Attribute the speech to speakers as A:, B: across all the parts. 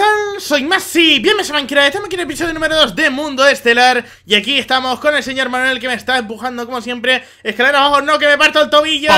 A: tal? Soy Masi, bienvenidos a Minecraft, estamos aquí en el episodio número 2 de Mundo Estelar Y aquí estamos con el señor Manuel que me está empujando como siempre Escalera abajo, no, que me parto el tobillo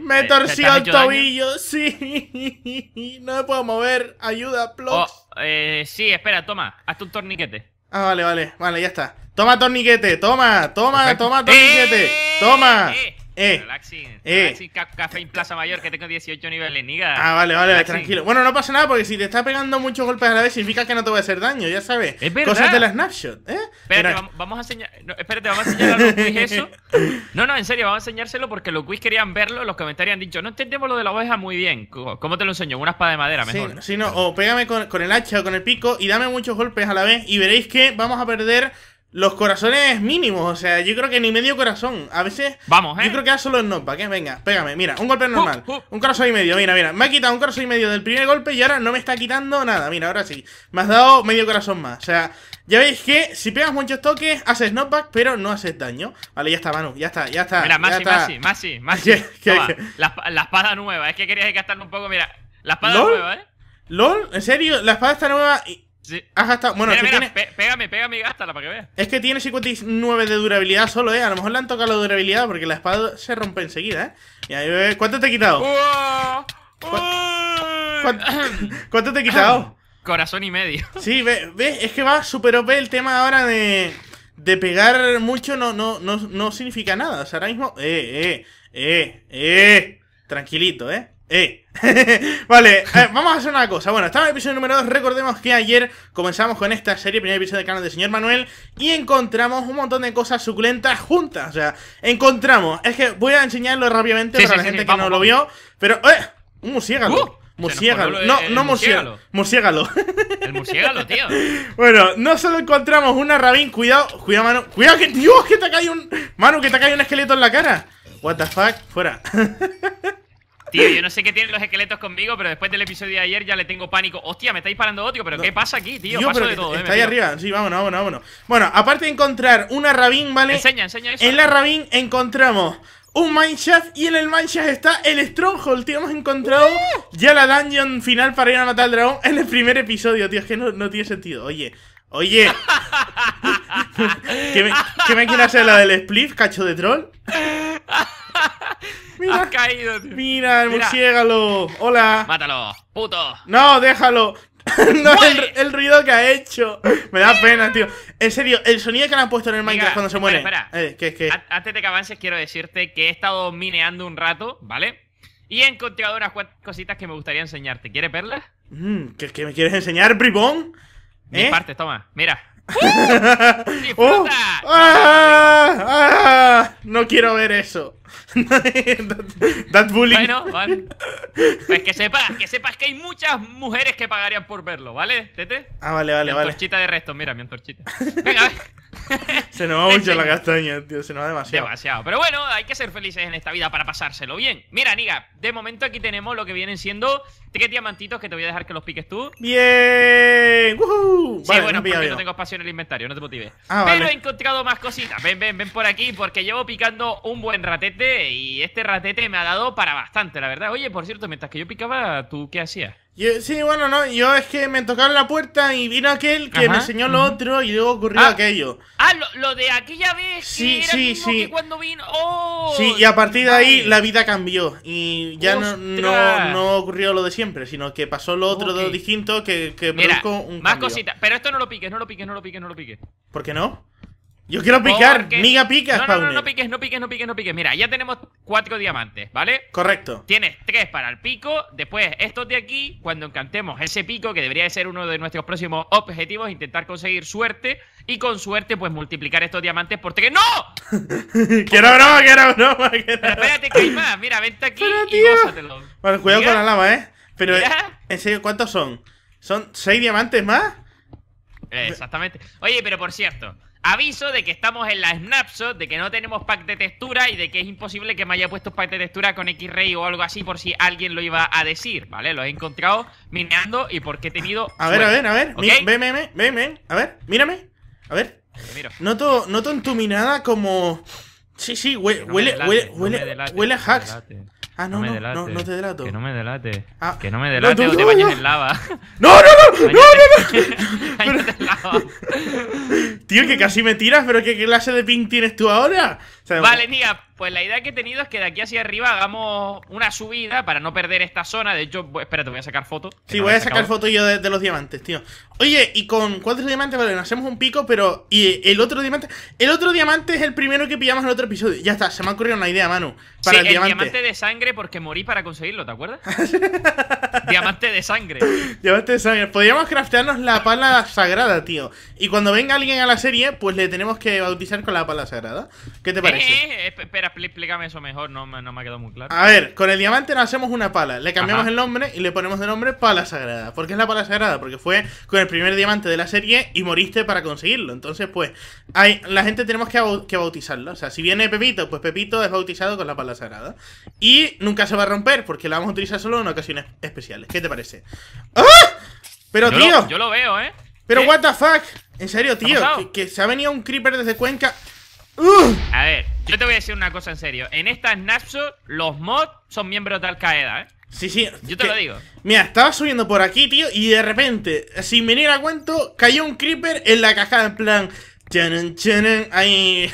A: Me torció el tobillo, sí No me puedo mover, ayuda,
B: oh, eh, Sí, espera, toma, hazte un torniquete
A: Ah, vale, vale, vale, ya está Toma torniquete, toma, toma, toma torniquete
B: ¡Eh!
A: Toma
B: ¡Eh!
A: Eh,
B: Relaxing,
A: eh.
B: Café en Plaza Mayor que tengo 18 niveles, niga.
A: Ah, vale, vale, tranquilo. Bueno, no pasa nada porque si te está pegando muchos golpes a la vez significa que no te voy a hacer daño, ya sabes.
B: Es verdad.
A: Cosas de la snapshot, ¿eh?
B: Espérate, vamos, vamos a enseñar. No, espérate, vamos a enseñar a los quiz eso. No, no, en serio, vamos a enseñárselo porque los quiz querían verlo. Los comentarios han dicho, no entendemos lo de la oveja muy bien. ¿Cómo te lo enseño? Una espada de madera,
A: Sí,
B: mejor.
A: sí, no, o pégame con, con el hacha o con el pico y dame muchos golpes a la vez y veréis que vamos a perder los corazones mínimos. O sea, yo creo que ni medio corazón. A veces.
B: Vamos, ¿eh?
A: Yo creo que da solo el knockback, ¿eh? Venga, pégame. Mira, un golpe normal.
B: uh.
A: Un corazón y medio, mira, mira. Me ha quitado un corazón y medio del primer golpe y ahora no me está quitando nada. Mira, ahora sí. Me has dado medio corazón más. O sea, ya veis que si pegas muchos toques, haces knockback, pero no haces daño. Vale, ya está, Manu. Ya está, ya está.
B: Mira, Masi,
A: está.
B: Masi, Masi, Masi.
A: ¿Qué, qué,
B: Toma,
A: qué?
B: La, esp- la espada nueva. Es que querías gastarle un poco, mira. La espada
A: ¿Lol?
B: nueva, ¿eh?
A: ¿LOL? ¿En serio? La espada está nueva y.
B: Sí.
A: Gastado. Bueno,
B: mira, mira, pe- pégame, pégame y gástala para que veas.
A: Es que tiene 59 de durabilidad solo, ¿eh? A lo mejor le han tocado la durabilidad porque la espada se rompe enseguida, ¿eh? Y ahí, bebé, ¿Cuánto te he quitado? ¿Cuánto, cuánto te he quitado?
B: Corazón y medio.
A: Sí, ves, ve, es que va super OP el tema ahora de, de pegar mucho no, no, no, no significa nada. O sea, ahora mismo... Eh, eh, eh, eh. Tranquilito, ¿eh? Eh. vale, eh, vamos a hacer una cosa. Bueno, estamos en el episodio número 2. Recordemos que ayer comenzamos con esta serie, primer episodio del canal del señor Manuel, y encontramos un montón de cosas suculentas juntas. O sea, encontramos. Es que voy a enseñarlo rápidamente
B: Sí,
A: para
B: sí,
A: la
B: sí,
A: gente que
B: vamos,
A: no lo vio. Pero, ¡eh! Un murciélago.
B: Uh,
A: No,
B: el
A: no murciélago.
B: Murciélago. El murciélago, tío.
A: Bueno, no solo encontramos una rabín, cuidado, cuidado, mano. Cuidado que Dios, que te cae un. Mano, que te cae un esqueleto en la cara. What the fuck, fuera.
B: Tío, yo no sé qué tienen los esqueletos conmigo, pero después del episodio de ayer ya le tengo pánico. Hostia, me estáis parando otro, pero
A: No.
B: ¿qué pasa aquí, tío? Paso de todo, eh.
A: está ahí arriba. Sí, vámonos, vámonos, vámonos. Bueno, aparte de encontrar una rabín, ¿vale?
B: Enseña, enseña eso.
A: En la rabín encontramos un mineshaft y en el mineshaft está el stronghold, tío. Hemos encontrado ya la dungeon final para ir a matar al dragón en el primer episodio, tío. Es que no, no tiene sentido. Oye, oye. ¿Qué me, qué me quiere hacer la del spliff, cacho de troll? Mira,
B: Has caído, tío.
A: mira, el
B: Mira.
A: murciélago. Hola.
B: Mátalo, puto.
A: No, déjalo. no, el, el ruido que ha hecho. Me da pena, tío. En serio, el sonido que le han puesto en el Minecraft cuando se muere.
B: espera.
A: Eh,
B: Antes de que avances, quiero decirte que he estado mineando un rato, ¿vale? Y he encontrado unas cositas que me gustaría enseñarte. ¿Quieres verlas?
A: Mm, ¿que, que me quieres enseñar, bribón? ¿Eh?
B: partes, toma. Mira.
A: ¡Oh! ¡Ah! ¡Ah! No quiero ver eso. That bullying.
B: Bueno, vale. Pues que sepas, que sepas que hay muchas mujeres que pagarían por verlo, ¿vale, Tete?
A: Ah, vale, vale,
B: mi
A: vale.
B: antorchita de resto, mira, mi antorchita. Venga, a ver.
A: Se nos va mucho la castaña, tío. Se nos va demasiado.
B: Demasiado. Pero bueno, hay que ser felices en esta vida para pasárselo bien. Mira, Niga, de momento aquí tenemos lo que vienen siendo tres diamantitos que te voy a dejar que los piques tú.
A: ¡Bien! ¡Woohoo!
B: Sí,
A: Vale,
B: bueno,
A: no
B: porque no tengo espacio en el inventario, no te motives.
A: Ah,
B: Pero
A: vale.
B: he encontrado más cositas. Ven, ven, ven por aquí, porque llevo picando un buen ratete y este ratete me ha dado para bastante, la verdad. Oye, por cierto, mientras que yo picaba, ¿tú qué hacías?
A: Yo- sí, bueno, no, yo es que me tocaron la puerta y vino aquel que
B: Ajá,
A: me enseñó lo otro y luego ocurrió
B: Ah.
A: aquello.
B: Ah, lo, lo de aquella vez
A: Sí,
B: que era
A: sí,
B: mismo
A: sí.
B: que cuando vino. ¡Oh!
A: Sí, y a partir de ahí la vida cambió y ya no, no, no ocurrió lo de siempre, sino que pasó lo otro de
B: Ok.
A: distinto que, que
B: Mira,
A: produjo un
B: más
A: cambio.
B: cositas. Pero esto no lo piques, no lo piques, no lo piques, no lo piques.
A: ¿Por qué no? Yo quiero picar,
B: Porque-
A: miga pica,
B: No, no, no, no piques, no piques, no piques, no piques. Mira, ya tenemos cuatro diamantes, ¿vale?
A: Correcto.
B: Tienes tres para el pico. Después, estos de aquí, cuando encantemos ese pico, que debería de ser uno de nuestros próximos objetivos, intentar conseguir suerte. Y con suerte, pues multiplicar estos diamantes por tres. ¡No!
A: quiero broma, quiero broma, quiero
B: Pero
A: broma.
B: espérate que hay más. Mira, vente aquí
A: Pero,
B: y gózatelo.
A: Bueno, cuidado
B: Mira.
A: con la lava, ¿eh? Pero,
B: Mira.
A: en serio, ¿cuántos son? ¿Son seis diamantes más?
B: Exactamente. Oye, pero por cierto, aviso de que estamos en la snapshot, de que no tenemos pack de textura y de que es imposible que me haya puesto pack de textura con X-Ray o algo así por si alguien lo iba a decir, ¿vale? Los he encontrado mineando y porque he tenido.
A: A ver, a ver, a ver.
B: ¿Ok?
A: Mi- Ven, ven, ven. A ver, mírame. A ver.
B: Miro.
A: Noto, noto en tu mirada como. Sí, sí,
B: No
A: huele,
B: delate,
A: huele,
B: no
A: huele,
B: delate,
A: huele a hacks. Ah, no,
B: me
A: no,
B: delate.
A: no, no te delato.
B: Que no me delate.
A: Ah,
B: que no me
A: no,
B: delate
A: tú-
B: o te
A: no,
B: bañes
A: no.
B: en lava.
A: ¡No, no, no! ¡No,
B: en lava.
A: Tío, que casi me tiras, pero ¿qué clase de ping tienes tú ahora? Sea,
B: Vale, Niga, pues la idea que he tenido es que de aquí hacia arriba hagamos una subida para no perder esta zona. De hecho, voy- espérate, voy a sacar foto.
A: Sí,
B: no
A: voy a sacar
B: sacado.
A: foto yo de, de los diamantes, tío. Oye, y con cuatro diamantes, vale, nos hacemos un pico, pero. Y el otro diamante. El otro diamante es el primero que pillamos en el otro episodio. Ya está, se me ha ocurrido una idea, Manu. Para
B: sí,
A: el, diamante.
B: de sangre porque morí para conseguirlo, ¿te acuerdas? diamante de sangre.
A: Diamante de sangre. Podríamos craftearnos la pala sagrada, tío. Y cuando venga alguien a la serie, pues le tenemos que bautizar con la pala sagrada. ¿Qué te parece?
B: Eh, eh, espera, explícame eso mejor, no me, no me ha quedado muy claro.
A: A ver, con el diamante nos hacemos una pala, le cambiamos
B: Ajá.
A: el nombre y le ponemos de nombre pala sagrada. ¿Por qué es la pala sagrada? Porque fue con el primer diamante de la serie y moriste para conseguirlo. Entonces, pues, hay, la gente tenemos que, que bautizarlo. O sea, si viene Pepito, pues Pepito es bautizado con la pala sagrada. Y nunca se va a romper porque la vamos a utilizar solo en ocasiones especiales. ¿Qué te parece? ¡Ah! Pero,
B: yo,
A: tío,
B: lo, yo lo veo, ¿eh?
A: pero
B: ¿Qué?
A: what the fuck? En serio,
B: ¿Qué ha
A: tío, que, que se ha venido un creeper desde Cuenca.
B: A ver, yo te voy a decir una cosa en serio. En esta snapshot, los mods son miembros de Al Qaeda, ¿eh?
A: Sí, sí.
B: Yo te
A: que-
B: lo digo.
A: Mira, estaba subiendo por aquí, tío, y de repente, sin venir a cuento, cayó un creeper en la cascada, en plan. Chanan, chanan, ahí.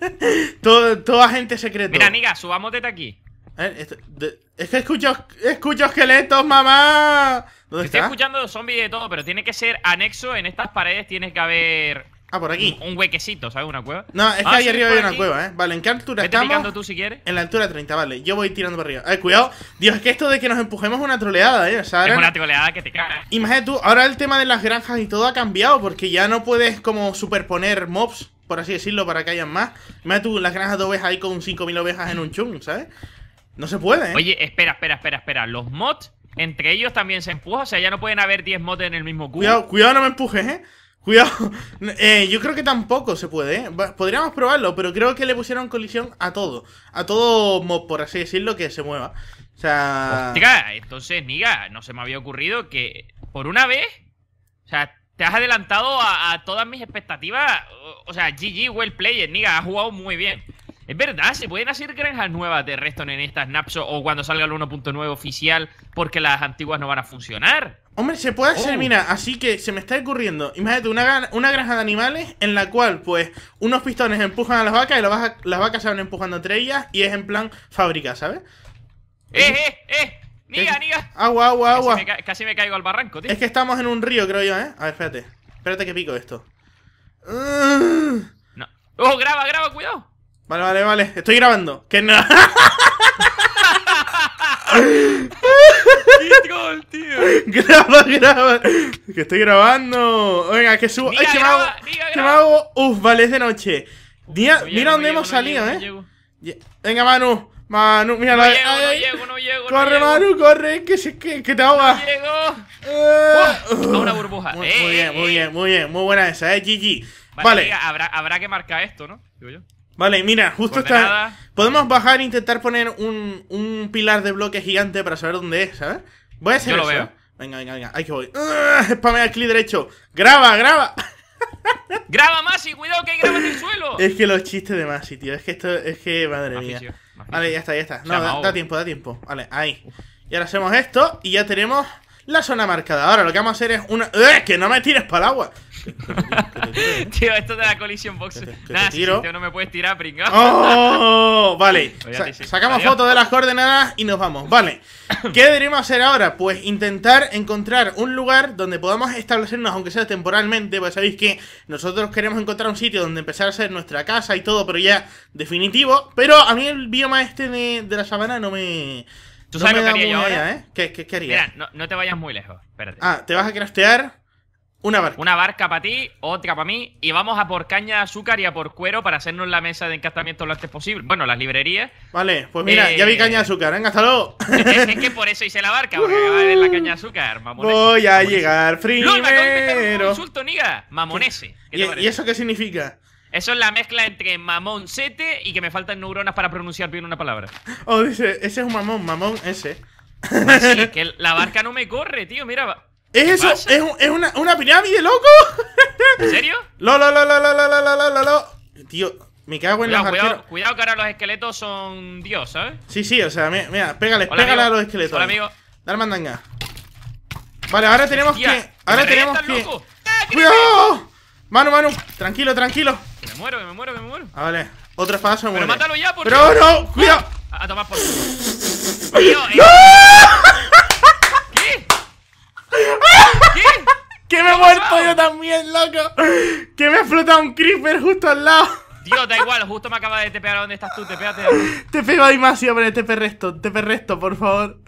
A: todo, todo agente secreto.
B: Mira, Niga, subamos desde aquí.
A: A ver, esto- de- es que escucho, escucho esqueletos, mamá. ¿Dónde
B: Estoy
A: está?
B: escuchando zombies y de todo, pero tiene que ser anexo. En estas paredes tiene que haber
A: Ah, por aquí.
B: un, un huequecito, ¿sabes? Una cueva.
A: No, es que
B: Ah,
A: ahí
B: sí,
A: arriba hay una
B: aquí.
A: cueva, ¿eh? Vale, ¿en qué altura
B: Vete
A: estamos?
B: tú si quieres.
A: En la altura 30, vale. Yo voy tirando para arriba. A ver, cuidado. Dios, es que esto de que nos empujemos es una troleada, ¿eh? O sea, ahora-
B: Es una troleada que te caga.
A: Imagínate tú, ahora el tema de las granjas y todo ha cambiado porque ya no puedes como superponer mobs, por así decirlo, para que hayan más. Imagínate tú, las granjas de ovejas ahí con 5.000 ovejas en un chung, ¿sabes? No se puede, ¿eh?
B: Oye, espera, espera, espera, espera. Los mods, entre ellos también se empujan. O sea, ya no pueden haber 10 mods en el mismo cubo.
A: Cuidado, cuidado, no me empujes, ¿eh? Cuidado. Eh, yo creo que tampoco se puede, ¿eh? Podríamos probarlo, pero creo que le pusieron colisión a todo. A todo mob, por así decirlo, que se mueva. O sea...
B: Hostia, entonces, Niga, no se me había ocurrido que por una vez, o sea, te has adelantado a, todas mis expectativas. O, o sea, GG, well played, Niga, has jugado muy bien. Es verdad, se pueden hacer granjas nuevas de Reston en estas Snapshot o cuando salga el 1.9 oficial porque las antiguas no van a funcionar.
A: Hombre, se puede hacer,
B: Oh.
A: mira, así que se me está ocurriendo. Imagínate una, gran- una granja de animales en la cual, pues, unos pistones empujan a las vacas y las, vaca- las vacas se van empujando entre ellas y es en plan fábrica, ¿sabes?
B: ¡Eh, eh, eh! ¡Niga, niga!
A: Agua, agua, agua.
B: Casi me, ca- casi me caigo al barranco, tío.
A: Es que estamos en un río, creo yo, ¿eh? A ver, espérate. Espérate que pico esto. Uh,
B: No. ¡Oh, graba, graba, cuidado!
A: Vale, vale, vale. Estoy grabando. Que no.
B: ¡Qué troll, tío!
A: graba, graba. Que estoy grabando. Venga, que subo.
B: Niga,
A: ¡Ay, que me hago! Que me hago. Uf, vale, es de noche. Mira,
B: No llego,
A: mira
B: no
A: dónde
B: llego,
A: hemos
B: no
A: salido,
B: llego,
A: ¿eh? Venga, Manu. Manu, mira
B: No
A: la-
B: llego,
A: ay,
B: no
A: ay.
B: llego, no llego, no
A: Corre. Manu, corre, que, se, que, que te ahogas.
B: No llego.
A: Eh,
B: Oh, a una burbuja.
A: Muy,
B: Eh,
A: muy bien, muy
B: eh.
A: bien, muy bien. Muy buena esa, eh, GG.
B: Vale, habrá, habrá que marcar esto, ¿no? Digo yo.
A: Vale, mira, justo está.
B: Coordenada.
A: Podemos bajar e intentar poner un, un pilar de bloque gigante para saber dónde es, ¿sabes? Voy a hacer
B: Yo lo
A: eso,
B: veo.
A: Venga, venga, venga. Ahí que voy. Uh, spamea el clic derecho. Graba, graba.
B: ¡Graba más y cuidado que hay en el suelo!
A: Es que los chistes de Masi, tío. Es que esto, es que, madre mía.
B: Maficio, maficio.
A: Vale, ya está, ya está. No, da tiempo, da tiempo. Vale, ahí. Y ahora hacemos esto y ya tenemos la zona marcada. Ahora lo que vamos a hacer es una. ¡Eh! ¡Que no me tires para el agua!
B: Tío, esto de la colisión box.
A: Te- te
B: Nada, si
A: tiro.
B: tío, no me puedes tirar, pringao.
A: ¡Oh! Vale, Sa- sacamos fotos de las coordenadas y nos vamos. Vale, ¿qué deberíamos hacer ahora? Pues intentar encontrar un lugar donde podamos establecernos, aunque sea temporalmente. Pues sabéis que nosotros queremos encontrar un sitio donde empezar a hacer nuestra casa y todo, pero ya definitivo. Pero a mí el bioma este de, de la sabana no me.
B: ¿Tú
A: no
B: sabes
A: me
B: lo que haría yo ahora?
A: ¿eh? ¿Qué, qué?
B: Mira, no, no te vayas muy lejos. Espérate.
A: Ah, te vas a craftear una barca.
B: Una barca para ti, otra para mí, y vamos a por caña de azúcar y a por cuero para hacernos la mesa de encastamiento lo antes posible. Bueno, las librerías.
A: Vale, pues mira,
B: Eh,
A: ya vi caña de azúcar. Venga, hasta luego.
B: es, es que por eso hice la barca, porque acaba de ver la caña de azúcar, mamonese.
A: Voy a
B: mamonese.
A: llegar
B: ¡Lol, me acabo de un
A: primero.
B: insulto, niga! Mamonese. ¿Qué te
A: ¿Y,
B: parece?
A: ¿Y eso qué significa?
B: Eso es la mezcla entre mamoncete y que me faltan neuronas para pronunciar bien una palabra.
A: Oh, dice, ese es un mamón, mamón ese.
B: Sí, que la barca no me corre, tío, mira.
A: ¿Es
B: ¿Qué
A: eso?
B: pasa?
A: ¿Es, un- es una, una pirámide, loco?
B: ¿En serio?
A: Lo, lo, lo, lo, lo, lo, lo, lo. Tío, Me cago en los
B: Cuidado,
A: arqueros.
B: cuidado, cuidado que ahora los esqueletos son Dios, ¿sabes?
A: Sí, sí, o sea, mira, mira pégale,
B: Hola,
A: pégale
B: amigo.
A: a los esqueletos.
B: Hola, amigo.
A: Dale mandanga. Vale, ahora tenemos
B: Hostia,
A: que. Ahora tenemos
B: revientan,
A: que.
B: loco. ¡Ah, que
A: ¡Cuidado! Manu, Manu, tranquilo, tranquilo.
B: me- Que me muero, que me muero, que me muero.
A: Ah, vale. Otro espadazo me
B: Pero
A: muere.
B: mátalo ya, por
A: Pero no, cuidado.
B: A, a tomar por. Tío, eh. ¿Qué? ¿Qué?
A: Que me he
B: ¿Qué ha
A: muerto yo también, loco. Que me ha explotado un creeper justo al lado.
B: Tío, da igual, justo me acaba de tepear a donde estás tú, tepéate.
A: Te pego ahí más, hombre, te perresto, te perresto, por favor.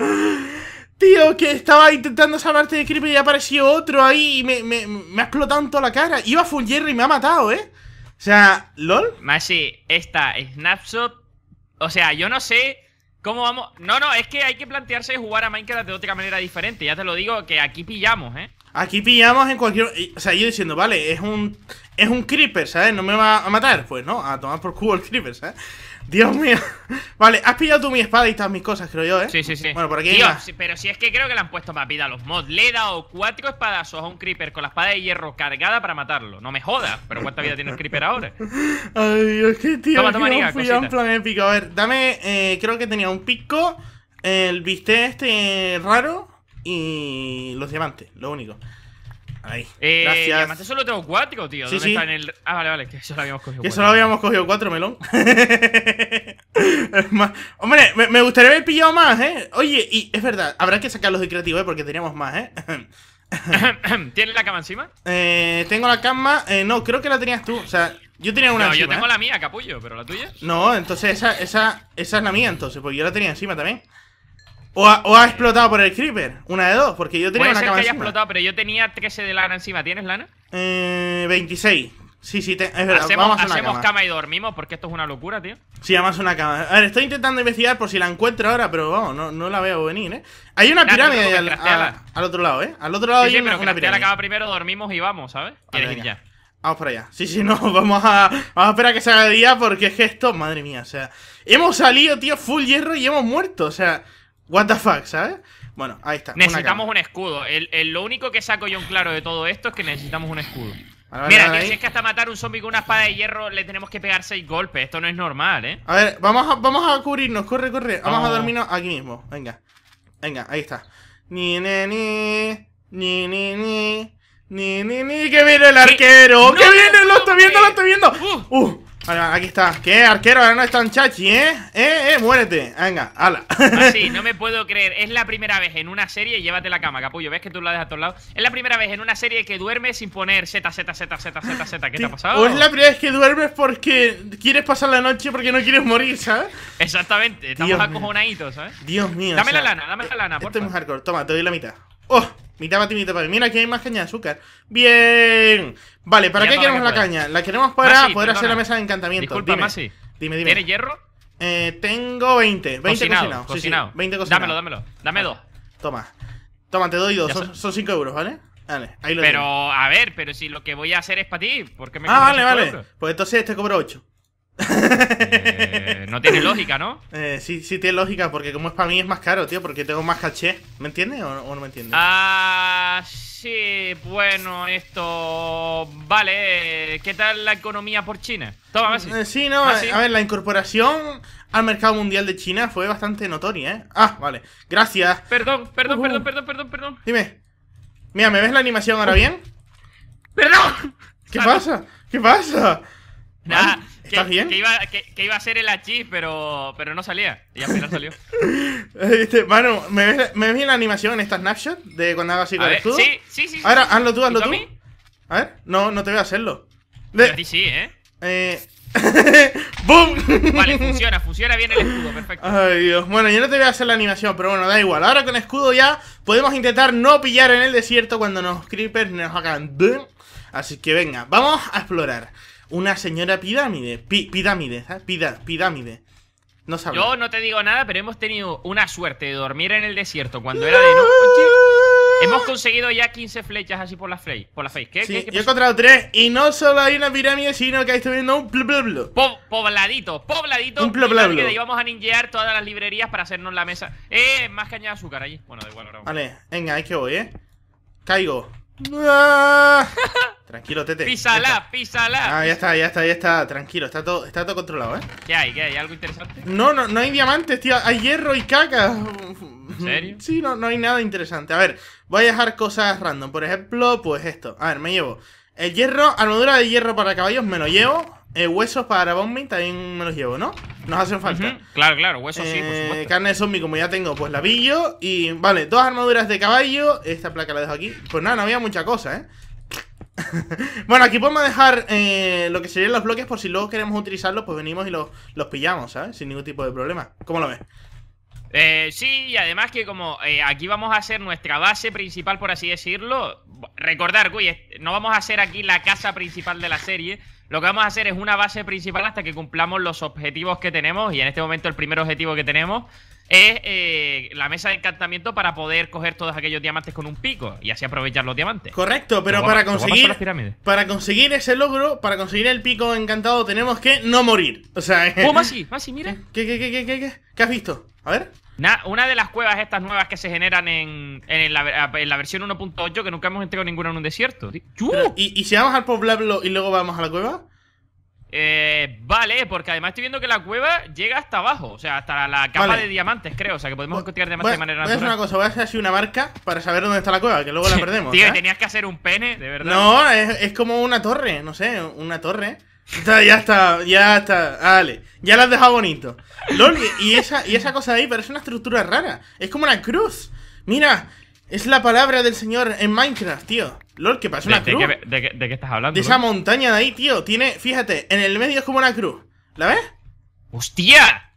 A: Tío, que estaba intentando salvarte de creeper y apareció otro ahí y me, me, me ha explotado en toda la cara. Iba full hierro y me ha matado, ¿eh? O sea, ¿lol?
B: Masi, esta Snapshot. O sea, yo no sé cómo vamos. No, no, es que hay que plantearse jugar a Minecraft de otra manera diferente. Ya te lo digo, que aquí pillamos, ¿eh?
A: Aquí pillamos en cualquier... O sea, yo diciendo, vale, es un... Es un creeper, ¿sabes? ¿No me va a matar? Pues no, a tomar por culo el creeper, ¿sabes? Dios mío. Vale, has pillado tú mi espada y todas mis cosas, creo yo, ¿eh?
B: Sí, sí, sí.
A: Bueno, por aquí hay más.
B: pero si es que creo que le han puesto más vida a los mods. Le he dado cuatro espadazos a un creeper con la espada de hierro cargada para matarlo. No me jodas, pero ¿cuánta vida tiene el creeper ahora?
A: Ay, Dios, qué tío.
B: Toma, toma,
A: me
B: niga,
A: un plan épico. A ver, dame. eh, creo que tenía un pico, el bistec este raro y los diamantes, lo único. Ahí.
B: Eh,
A: Gracias.
B: diamantes solo tengo cuatro, tío.
A: Sí,
B: ¿Dónde
A: sí.
B: está en el.? Ah, vale, vale, que eso lo habíamos cogido.
A: Que
B: cuatro.
A: solo habíamos cogido cuatro melón. Es más- Hombre, me, me gustaría haber pillado más, ¿eh? Oye, y es verdad, habrá que sacarlos de creativo, ¿eh? Porque teníamos más, ¿eh?
B: ¿Tienes la cama encima?
A: Eh, tengo la cama. eh, no, creo que la tenías tú. O sea, yo tenía una
B: no, yo tengo
A: ¿eh?
B: la mía, capullo, pero la tuya.
A: No, entonces esa, esa, esa es la mía, entonces, porque yo la tenía encima también. O ha, o ha explotado por el creeper, una de dos, porque yo tenía
B: Puede
A: una
B: ser que
A: cama
B: haya
A: encima.
B: explotado, pero yo tenía 13 de lana encima. ¿Tienes lana?
A: Eh, 26. Sí, sí, te- es verdad.
B: Hacemos,
A: vamos a hacer una
B: hacemos
A: cama.
B: cama. y dormimos porque esto es una locura, tío.
A: Sí, vamos a una cama. A ver, estoy intentando investigar por si la encuentro ahora, pero vamos, no, no la veo venir, ¿eh? Hay una
B: no
A: pirámide ahí al, a- otro lado, ¿eh? Al otro lado
B: Sí,
A: hay
B: sí, pero que
A: una
B: tía la
A: pirámide.
B: acaba primero, dormimos y vamos, ¿sabes? ¿Quieres ir ya?
A: Vamos para allá. Sí, sí, no, vamos a, vamos a esperar a que se haga de día porque es que esto, madre mía, o sea, hemos salido, tío, full hierro y hemos muerto, o sea, What the fuck, ¿sabes? Bueno, ahí está.
B: Necesitamos un escudo. El, el, lo único que saco yo en claro de todo esto es que necesitamos un escudo. Mira,
A: que
B: si es que hasta matar un zombie con una espada de hierro le tenemos que pegar seis golpes. Esto no es normal, ¿eh?
A: A ver, vamos a, vamos a cubrirnos. Corre, corre. Vamos a
B: oh.
A: dormirnos aquí mismo. Venga. Venga, ahí está. Ni, ni, ni. Ni, ni, ni. Ni, ni, ni. Que viene el arquero.
B: No,
A: viene. Lo estoy viendo, lo estoy viendo. Uh vale, aquí está. ¿Qué? Arquero, ahora no es tan chachi, ¿eh? ¡Eh, eh! Muérete. Venga, ala.
B: Así, no me puedo creer. Es la primera vez en una serie, llévate la cama, capullo. ¿Ves que tú la dejas a todos lados? Es la primera vez en una serie que duerme sin poner Z, Z, Z, Z, Z, Z. ¿Qué te ha pasado?
A: O es la primera vez que duermes porque quieres pasar la noche porque no quieres morir, ¿sabes?
B: Exactamente, estamos
A: Dios
B: acojonaditos, ¿sabes?
A: Dios mío.
B: Dame
A: o sea,
B: la lana, dame la lana, por
A: Esto es hardcore. Toma, te doy la mitad. ¡Oh! Mitad para ti, mitad para mí. Mira, aquí hay más caña de azúcar. ¡Bien! Vale, ¿para qué queremos
B: que
A: la caña? La queremos para
B: Masi,
A: poder hacer
B: perdona.
A: la mesa de encantamiento.
B: Disculpa,
A: dime.
B: Masi.
A: Dime,
B: ¿Tienes
A: dime.
B: hierro?
A: Eh, tengo 20. 20
B: Cocinado,
A: cocinados. Sí, sí,
B: cocinado.
A: 20 cocinados.
B: Dámelo, dámelo. Dame dos.
A: Toma. Toma, te doy dos. Son, son 5 euros, ¿vale? Vale, ahí lo
B: Pero,
A: tienes.
B: a ver, pero si lo que voy a hacer es para ti, ¿por qué me
A: Ah, vale, vale.
B: euros?
A: Pues entonces te cobro 8.
B: Eh, no tiene lógica, ¿no?
A: Eh, sí, sí tiene lógica, porque como es para mí es más caro, tío, porque tengo más caché. ¿Me entiendes o, o no me entiendes?
B: Ah, sí, bueno, esto... Vale, ¿qué tal la economía por China? Toma, Masi.
A: Eh, sí, no,
B: Masi.
A: a ver, la incorporación al mercado mundial de China fue bastante notoria, ¿eh? Ah, vale. Gracias.
B: Perdón, perdón,
A: Ujú.
B: perdón, perdón, perdón, perdón.
A: Dime. Mira, ¿me ves la animación ahora bien?
B: ¡Perdón!
A: ¿Qué pasa? ¿Qué pasa?
B: Nada, Que,
A: ¿Estás bien?
B: Que iba, que, que iba a ser el achis, pero, pero no salía. Y al final salió.
A: Este, Manu, ¿me ves, ¿me ves bien la animación en esta snapshot de cuando hago así con el escudo?
B: sí, sí, sí.
A: Ahora,
B: sí.
A: hazlo tú,
B: ¿Y
A: hazlo tú.
B: mí?
A: A ver, no, no te voy a hacerlo. De-
B: a ti sí, ¿eh?
A: eh... ¡Boom!
B: Vale, funciona, funciona bien el escudo, perfecto.
A: Ay, Dios. Bueno, yo no te voy a hacer la animación, pero bueno, da igual. Ahora con escudo ya podemos intentar no pillar en el desierto cuando los creepers nos hagan boom. Así que venga, vamos a explorar. Una señora pirámide. Pi- pirámide, ¿sabes? Pida- pirámide. No sabes.
B: Yo no te digo nada, pero hemos tenido una suerte de dormir en el desierto cuando era de noche. Hemos conseguido ya 15 flechas así por la face. Por la face. ¿Qué?
A: Sí,
B: ¿Qué? ¿Qué
A: yo he encontrado tres y no solo hay una pirámide, sino que ahí estoy viendo un blu, blu, blu.
B: Po- pobladito, pobladito.
A: Un
B: que íbamos a ninjear todas las librerías para hacernos la mesa. Eh, más caña de azúcar allí. Bueno, da igual, ahora vamos.
A: Vale, venga, ahí que voy, ¿eh? Caigo. Tranquilo, Tete.
B: Písala, písala.
A: Ah, ya está, ya está, ya está. Tranquilo, está todo, está todo controlado, ¿eh?
B: ¿Qué hay? ¿Qué hay? ¿Algo interesante?
A: No, no, no hay diamantes, tío. Hay hierro y caca. ¿En
B: serio?
A: Sí, no, no hay nada interesante. A ver, voy a dejar cosas random. Por ejemplo, pues esto. A ver, me llevo el hierro, armadura de hierro para caballos, me lo llevo. Eh, huesos para bombing también me los llevo, ¿no? Nos hacen falta.
B: Claro, claro, huesos sí, por
A: Eh,
B: supuesto.
A: carne de zombie, como ya tengo, pues la pillo. Y vale, dos armaduras de caballo. Esta placa la dejo aquí. Pues nada, no había mucha cosa, ¿eh? bueno, aquí podemos dejar eh, lo que serían los bloques por si luego queremos utilizarlos, pues venimos y los, los pillamos, ¿sabes? Sin ningún tipo de problema. ¿Cómo lo ves?
B: Eh, sí, y además que como eh, aquí vamos a hacer nuestra base principal, por así decirlo, recordar, es- no vamos a hacer aquí la casa principal de la serie, lo que vamos a hacer es una base principal hasta que cumplamos los objetivos que tenemos, y en este momento el primer objetivo que tenemos es eh, la mesa de encantamiento para poder coger todos aquellos diamantes con un pico y así aprovechar los diamantes.
A: Correcto, pero para conseguir. Para conseguir ese logro, para conseguir el pico encantado, tenemos que no morir. O sea,
B: ¡Oh, Masi! ¡Masi, mira!
A: ¿Qué, qué, qué, qué, qué, qué? ¿Qué has visto? A ver.
B: Na- una de las cuevas estas nuevas que se generan en, en, la, en la versión 1.8 que nunca hemos entregado ninguna en un desierto.
A: Pero, ¿y, ¿Y si vamos al poblado y luego vamos a la cueva?
B: Eh, vale, porque además estoy viendo que la cueva llega hasta abajo, o sea, hasta la capa
A: Vale.
B: de diamantes, creo. O sea, que podemos encontrar
A: Voy,
B: diamantes de manera
A: voy a hacer una
B: natural.
A: cosa, voy a hacer así una marca para saber dónde está la cueva, que luego la perdemos.
B: Tío,
A: ¿sabes?
B: tenías que hacer un pene, de verdad.
A: No, es, es como una torre, no sé, una torre. Está, ya está, ya está. Vale, ya la has dejado bonito. LOL, y, y esa, y esa cosa de ahí parece una estructura rara. Es como una cruz. Mira, es la palabra del señor en Minecraft, tío. LOL, parece
B: ¿De,
A: una
B: de
A: cruz.
B: qué, de qué- de qué estás hablando?
A: De esa
B: bro?
A: montaña de ahí, tío. Tiene, fíjate, en el medio es como una cruz. ¿La ves?
B: ¡Hostia!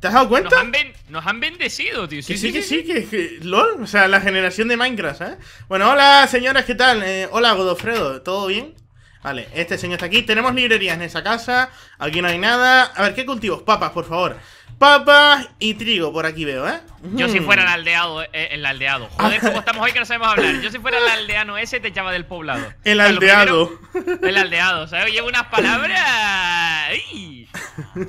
A: ¿Te has dado
B: Nos
A: cuenta?
B: han, ben- nos han bendecido, tío.
A: Que sí, que sí, que, que- LOL, o sea, la generación de Minecraft, ¿eh? Bueno, hola, señoras, ¿qué tal? Eh, hola, Godofredo, ¿todo bien? Vale, este señor está aquí. Tenemos librerías en esa casa. Aquí no hay nada. A ver, ¿qué cultivos? Papas, por favor. Papas y trigo, por aquí veo, ¿eh?
B: Yo si
A: Mm.
B: fuera el aldeado, eh, el aldeado. Joder, cómo estamos hoy que no sabemos hablar. Yo si fuera el aldeano ese, te echaba del poblado.
A: El
B: O sea,
A: aldeado.
B: primero- el aldeado, ¿sabes? Lleva unas palabras. ¡Ay!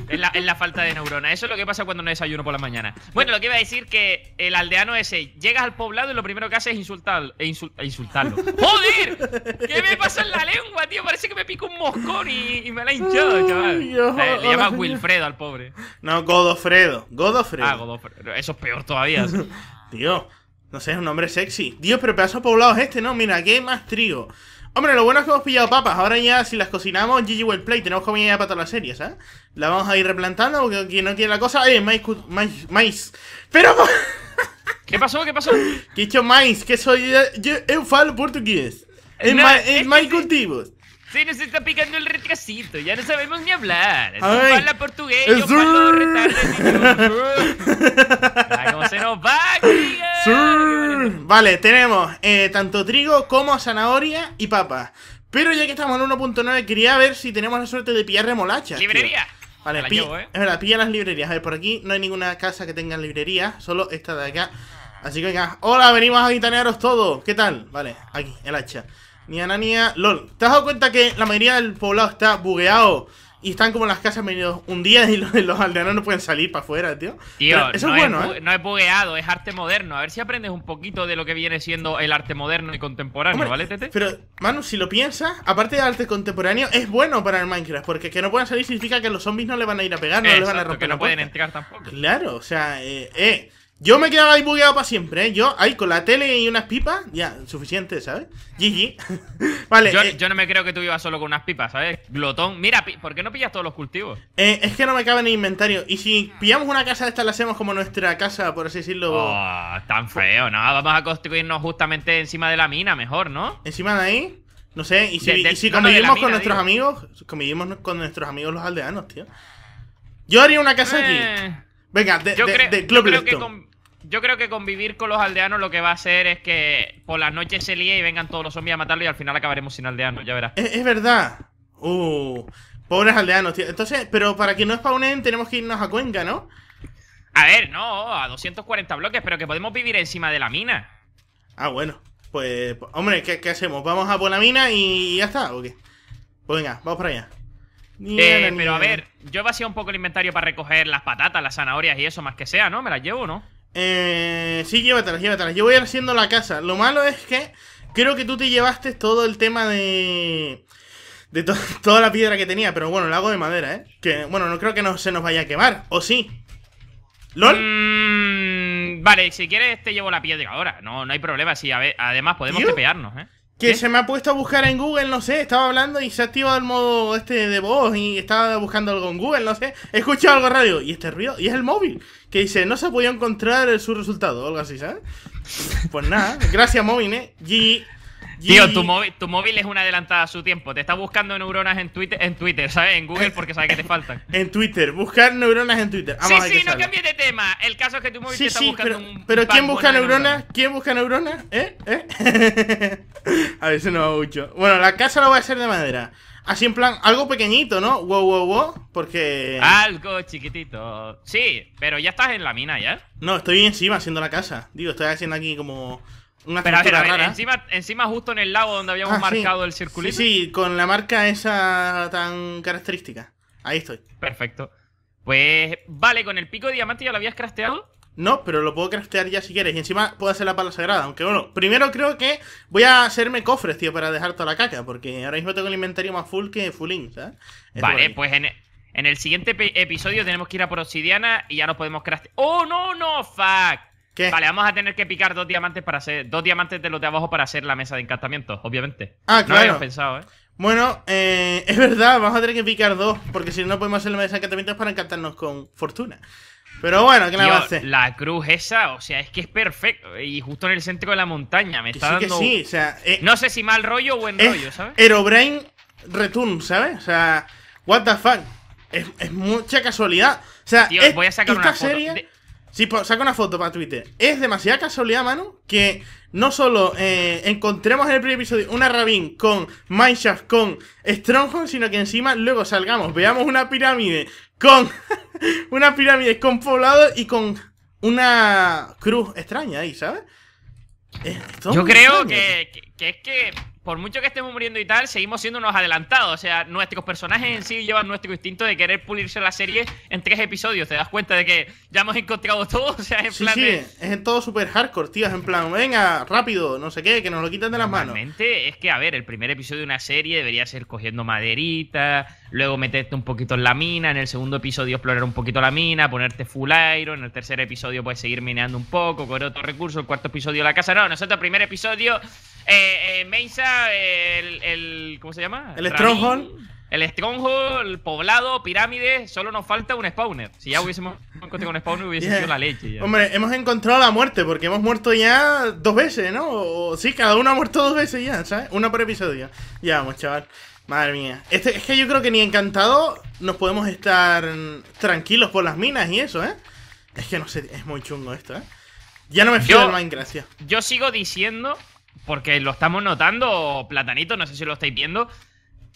B: Es la, es la falta de neurona. Eso es lo que pasa cuando no desayuno por la mañana. Bueno, lo que iba a decir que el aldeano ese llegas al poblado y lo primero que hace es insultar, e e insultarlo. ¡Joder! ¿Qué me pasa en la lengua, tío? Parece que me pica un moscón y, y me la ha hinchado, chaval.
A: Dios,
B: Eh, le llamas. Wilfredo al pobre.
A: No, Godofredo. Godofredo.
B: Ah, Godofredo. Eso es peor todavía.
A: Tío, no sé, es un nombre sexy. Dios, pero pedazo poblado es este, ¿no? Mira, aquí hay más trigo. Hombre, lo bueno es que hemos pillado papas. Ahora ya, si las cocinamos, GG Well Play. Tenemos comida ya para toda la serie, ¿sabes? La vamos a ir replantando porque quien no quiere la cosa. ¡Eh, maíz! maíz! maíz. ¡Pero!
B: ¿Qué pasó? ¿Qué pasó?
A: Que he hecho maíz, que soy. Yo, yo, eu falo portugués. Es
B: No,
A: ma-
B: es
A: es
B: que
A: maíz
B: sí.
A: cultivos.
B: Se nos está picando el retrasito, ya no sabemos ni hablar. Habla portugués, yo
A: sur.
B: retarde. Ay, ¿Cómo se nos va, amiga?
A: Sí. Vale, tenemos eh, tanto trigo como zanahoria y papas. Pero ya que estamos en 1.9, quería ver si tenemos la suerte de pillar remolachas. tío.
B: Librería.
A: Vale,
B: la llevo, ¿eh?
A: es verdad, pilla las librerías. A ver, por aquí no hay ninguna casa que tenga librería, solo esta de acá. Así que venga, hola, venimos a gitanearos todo. ¿Qué tal? Vale, aquí, el hacha. Nia, na, nia, lol. ¿Te has dado cuenta que la mayoría del poblado está bugueado? Y están como las casas medio hundidas y los, los aldeanos no pueden salir para afuera, tío.
B: Tío,
A: Pero eso
B: no,
A: es bueno, ¿eh?
B: no es bugueado, es arte moderno. A ver si aprendes un poquito de lo que viene siendo el arte moderno y contemporáneo,
A: Hombre,
B: ¿vale, Tete?
A: Pero, Manu, si lo piensas, aparte de arte contemporáneo, es bueno para el Minecraft. Porque que no puedan salir significa que los zombies no le van a ir a pegar, no le van a
B: Exacto,
A: romper
B: que no pueden entrar tampoco.
A: Claro, o sea, eh, eh. Yo me quedaba ahí bugueado para siempre, ¿eh? Yo ahí con la tele y unas pipas, ya, suficiente, ¿sabes? GG. vale,
B: Yo,
A: eh,
B: yo no me creo que tú ibas solo con unas pipas, ¿sabes? Glotón. Mira, ¿por qué no pillas todos los cultivos?
A: eh, es que no me cabe en el inventario. Y si pillamos una casa de esta, la hacemos como nuestra casa, por así decirlo,
B: Oh, tan feo, ¿no? Vamos a construirnos justamente encima de la mina, mejor, ¿no?
A: encima de ahí. No sé, y si,
B: De- de-
A: y si
B: no, no, de la
A: convivimos
B: mina,
A: con nuestros
B: digo.
A: amigos, convivimos con nuestros amigos los aldeanos, tío. Yo haría una casa aquí.
B: Eh,
A: Venga, de,
B: yo,
A: de, de
B: yo, creo que con- yo creo que convivir con los aldeanos lo que va a hacer es que por las noches se líe y vengan todos los zombies a matarlo y al final acabaremos sin aldeanos, ya verás.
A: Es, es verdad. Uh, pobres aldeanos, tío. Entonces, pero para que no spawnen tenemos que irnos a Cuenca, ¿no?
B: A ver, no, a 240 bloques, pero que podemos vivir encima de la mina.
A: Ah, bueno. Pues, pues, hombre, ¿qué, qué hacemos? ¿Vamos a por la mina y ya está? ¿O qué? Pues venga, vamos para allá.
B: Eh, pero a ver, yo he vaciado un poco el inventario para recoger las patatas, las zanahorias y eso, más que sea, ¿no? ¿Me las llevo no?
A: Eh, sí, llévatelas, llévatelas. Yo voy haciendo la casa. Lo malo es que creo que tú te llevaste todo el tema de. De to- toda la piedra que tenía, pero bueno, lo hago de madera, ¿eh? Que, bueno, no creo que no se nos vaya a quemar, ¿o sí? ¿LOL?
B: Mm, vale, si quieres te llevo la piedra ahora. No, no hay problema. Sí, a ver, además podemos
A: ¿Tío?
B: tepearnos, ¿eh?
A: Que
B: ¿Qué?
A: se me ha puesto a buscar en Google, no sé, estaba hablando y se ha activado el modo este de voz y estaba buscando algo en Google, no sé. He escuchado algo en radio y este ruido, y es el móvil, que dice, no se ha podido encontrar su resultado o algo así, ¿sabes? Pues nada, gracias móvil, ¿eh? G.
B: Tío, tu móvil, tu móvil es una adelantada a su tiempo. Te está buscando neuronas en Twitter, en Twitter, ¿sabes? En Google porque sabe que te faltan.
A: En Twitter, buscar neuronas en Twitter. Vamos
B: sí, sí, no cambies de tema. El caso es que tu móvil te
A: Sí,
B: está
A: sí,
B: buscando
A: pero,
B: un.
A: pero ¿quién busca neuronas? ¿Quién busca neuronas? ¿Eh? ¿Eh? a ver, se nos va mucho. Bueno, la casa la voy a hacer de madera. Así en plan, algo pequeñito, ¿no? Wow, wow, wow. Porque.
B: Algo chiquitito. Sí, pero ya estás en la mina ya.
A: No, estoy encima haciendo la casa. Digo, estoy haciendo aquí como una
B: Pero a ver,
A: estructura
B: a ver,
A: rara.
B: encima, encima justo en el lago donde habíamos
A: Ah, sí.
B: marcado el
A: Sí,
B: circulito.
A: sí, con la marca esa tan característica. Ahí estoy.
B: Perfecto. Pues vale, con el pico de diamante ya lo habías crafteado.
A: No, pero lo puedo craftear ya si quieres. Y encima puedo hacer la pala sagrada. Aunque bueno, primero creo que voy a hacerme cofres, tío, para dejar toda la caca. Porque ahora mismo tengo el inventario más full que fullín, ¿sabes?
B: Vale, pues en, en el siguiente episodio tenemos que ir a por obsidiana y ya nos podemos craftear. ¡Oh, no, no! ¡Fuck!
A: ¿Qué?
B: Vale, vamos a tener que picar dos diamantes para hacer. Dos diamantes de los de abajo para hacer la mesa de encantamientos, obviamente.
A: Ah,
B: No lo
A: claro.
B: pensado, ¿eh?
A: Bueno, eh, es verdad, vamos a tener que picar dos. Porque si no, no podemos hacer la mesa de encantamientos para encantarnos con fortuna. Pero bueno, ¿qué le va a hacer?
B: la cruz esa, o sea, es que es perfecto. Y justo en el centro de la montaña. Me
A: Que
B: está
A: sí, que
B: dando.
A: sí, o sea, eh,
B: No sé si mal rollo o buen rollo, ¿sabes?
A: Herobrine Return, ¿sabes? O sea, what the fuck. Es, es mucha casualidad. O sea,
B: Tío,
A: es-
B: voy a sacar
A: esta
B: una foto.
A: serie.
B: de-
A: Sí, pues, saca una foto para Twitter. Es demasiada casualidad, mano, que no solo eh, encontremos en el primer episodio una Rabin con Mineshaft con Stronghold, sino que encima luego salgamos, veamos una pirámide con una pirámide con poblado y con una cruz extraña ahí, ¿sabes?
B: Yo creo que, que- que es que, por mucho que estemos muriendo y tal, seguimos siendo unos adelantados. O sea, nuestros personajes en sí llevan nuestro instinto de querer pulirse la serie en tres episodios. ¿Te das cuenta de que ya hemos encontrado todo? O sea, en
A: Sí,
B: plan
A: sí,
B: de.
A: es en todo super hardcore, tío. Es en plan, venga, rápido, no sé qué, que nos lo quiten de las manos.
B: Normalmente es que, a ver, el primer episodio de una serie debería ser cogiendo maderita, luego meterte un poquito en la mina, en el segundo episodio explorar un poquito la mina, ponerte full iron, en el tercer episodio puedes seguir mineando un poco, coger otros recursos, el cuarto episodio la casa. No, nosotros primer episodio, eh, eh, Mesa, el, el- ¿Cómo se llama?
A: El Stronghold.
B: El Stronghold, el poblado, pirámide, solo nos falta un spawner. Si ya hubiésemos encontrado un spawner hubiese
A: Yeah.
B: sido la leche. ya.
A: Hombre, hemos encontrado la muerte, porque hemos muerto ya dos veces, ¿no? O, sí, cada uno ha muerto dos veces ya, ¿sabes? Una por episodio. Ya vamos, chaval. Madre mía. Este, es que yo creo que ni encantado nos podemos estar tranquilos por las minas y eso, ¿eh? Es que no sé, es muy chungo esto, ¿eh? Ya no me fío
B: Yo-
A: del Minecraft, tío.
B: Yo sigo diciendo, porque lo estamos notando, Platanito, no sé si lo estáis viendo,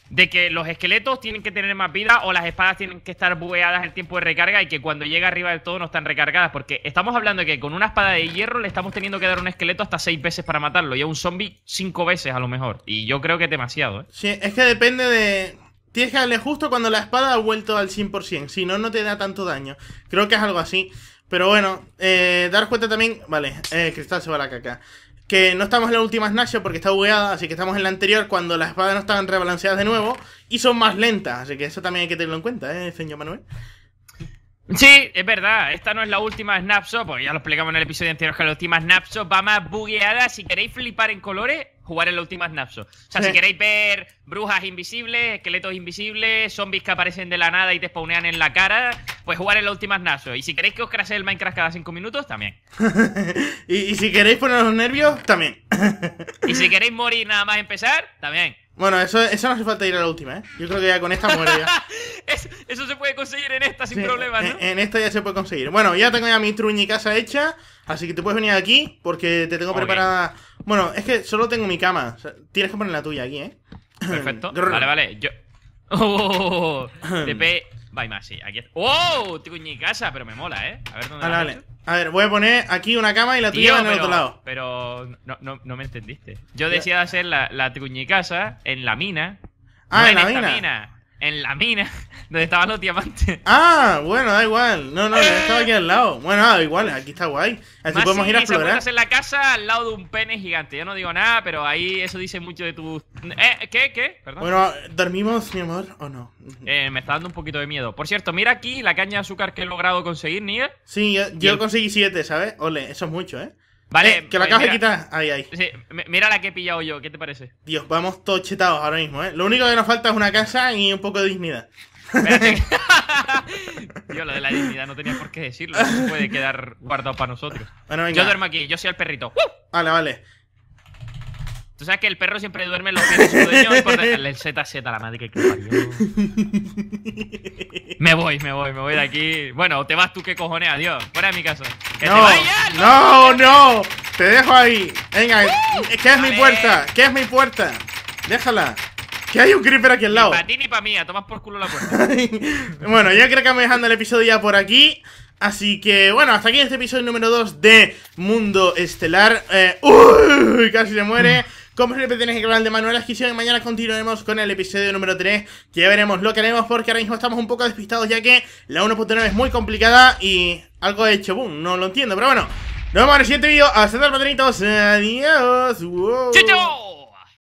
B: de que los esqueletos tienen que tener más vida o las espadas tienen que estar bugueadas el tiempo de recarga y que cuando llega arriba del todo no están recargadas. Porque estamos hablando de que con una espada de hierro le estamos teniendo que dar un esqueleto hasta seis veces para matarlo y a un zombie cinco veces a lo mejor. Y yo creo que es demasiado, ¿eh?
A: Sí, es que depende de... Tienes que darle justo cuando la espada ha vuelto al 100%, si no, no te da tanto daño. Creo que es algo así. Pero bueno, eh, daros cuenta también... Vale, eh, Cristal se va a la caca. Que no estamos en la última Snapshot porque está bugueada, así que estamos en la anterior cuando las espadas no estaban rebalanceadas de nuevo y son más lentas. Así que eso también hay que tenerlo en cuenta, ¿eh, señor Manuel?
B: Sí, es verdad, esta no es la última Snapshot, porque ya lo explicamos en el episodio anterior que la última Snapshot va más bugueada. Si queréis flipar en colores, jugar en la última Snapshot. O sea,
A: Sí.
B: si queréis ver brujas invisibles, esqueletos invisibles, zombies que aparecen de la nada y te spawnean en la cara, pues jugar en la última Snapshot. Y si queréis que os crashe el Minecraft cada 5 minutos, también.
A: y, y si queréis poner los nervios, también.
B: Y si queréis morir nada más empezar, también.
A: bueno, eso, eso no hace falta ir a la última, ¿eh? Yo creo que ya con esta muere ya.
B: Es- eso se puede conseguir en esta sin
A: Sí,
B: problemas, ¿no?
A: en, en esta ya se puede conseguir. Bueno, ya tengo ya mi truñi casa hecha, así que te puedes venir aquí porque te tengo preparada. Bueno, es que solo tengo mi cama. o sea, tienes que poner la tuya aquí, ¿eh?
B: Perfecto. Vale, vale. Yo. Oh, TP. Vaya más, sí. Aquí está. ¡Oh! Truñi casa, pero me mola, ¿eh? A ver dónde
A: Vale,
B: la
A: vale. A ver, voy a poner aquí una cama y la tuya
B: Tío,
A: va en el
B: pero,
A: otro lado.
B: pero no, no, no me entendiste. Yo decía hacer la, la truñicasa en la mina.
A: Ah,
B: no
A: en la
B: esta
A: mina.
B: En la mina, donde estaban los diamantes.
A: Ah, bueno, da igual. No, no, yo estaba aquí al lado. Bueno, da igual, aquí está guay. Así
B: Más
A: podemos ir a explorar.
B: en la casa al lado de un pene gigante. Yo no digo nada, pero ahí eso dice mucho de tu. ¿Eh? ¿Qué? ¿Qué? Perdón.
A: Bueno, ¿dormimos, mi amor, o no?
B: Eh, me está dando un poquito de miedo. Por cierto, mira aquí la caña de azúcar que he logrado conseguir, Nia.
A: Sí, yo,
B: Y
A: yo
B: el-
A: conseguí siete, ¿sabes? Ole, eso es mucho, ¿eh?
B: Vale,
A: Eh, que lo
B: pues
A: acabas de quitar. Ahí, ahí.
B: Sí, mira la que he pillado yo, ¿qué te parece?
A: Dios, vamos todos chetados ahora mismo, ¿eh? Lo único que nos falta es una casa y un poco de dignidad.
B: Espérate. Tío, lo de la dignidad no tenía por qué decirlo. No se puede quedar guardado para nosotros.
A: Bueno, venga.
B: Yo duermo aquí, yo soy el perrito.
A: Vale, vale.
B: Tú sabes que el perro siempre duerme los pies de su dueño y por El ZZ, la madre que que parió. Me voy, me voy, me voy de aquí. Bueno, te vas tú, qué cojones, adiós. Fuera de mi casa. ¡Que te
A: No,
B: vayas!
A: no, no. Te dejo ahí. Venga, ¿qué es mi puerta? ¿Qué es mi puerta? Déjala. Que hay un creeper aquí al
B: Ni
A: lado.
B: para ti ni para mí, a tomar por culo la puerta.
A: bueno, yo creo que vamos dejando el episodio ya por aquí. Así que, bueno, hasta aquí este episodio número 2 de Mundo Estelar. Eh, ¡Uy! Casi se muere. Como siempre tenéis el canal de Manuel Adquisición y mañana continuaremos con el episodio número 3 Que ya veremos lo que haremos porque ahora mismo estamos un poco despistados ya que la 1.9 es muy complicada y algo he hecho boom, no lo entiendo Pero bueno, nos vemos en el siguiente vídeo, hasta luego patronitos, adiós. Wow.